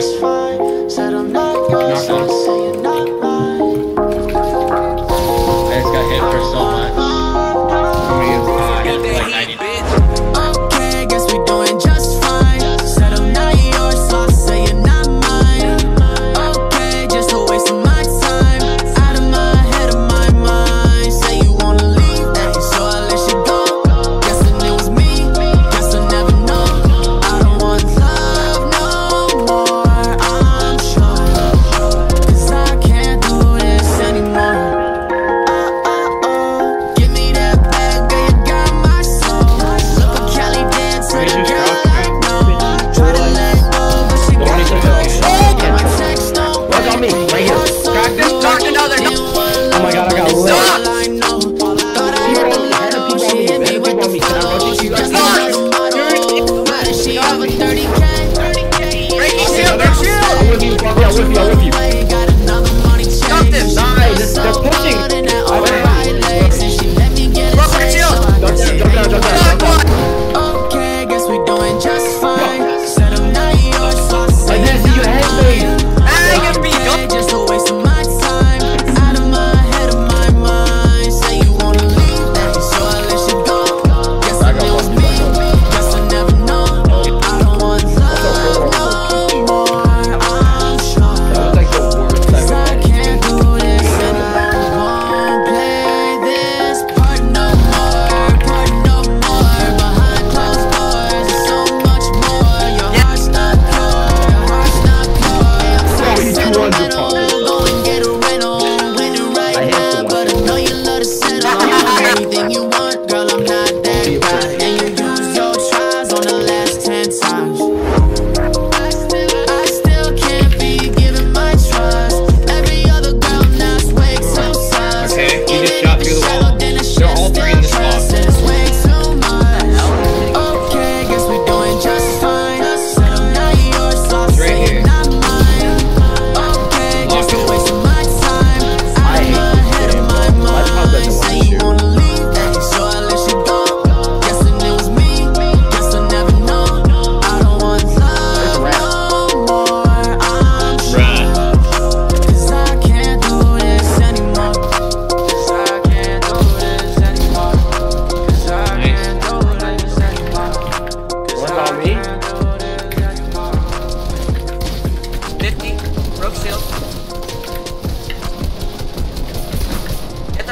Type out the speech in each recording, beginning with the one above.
It's fine. with your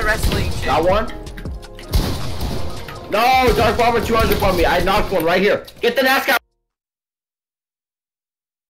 wrestling shit. Got one? No, Dark Bomber 200 from me. I knocked one right here. Get the NASCAR.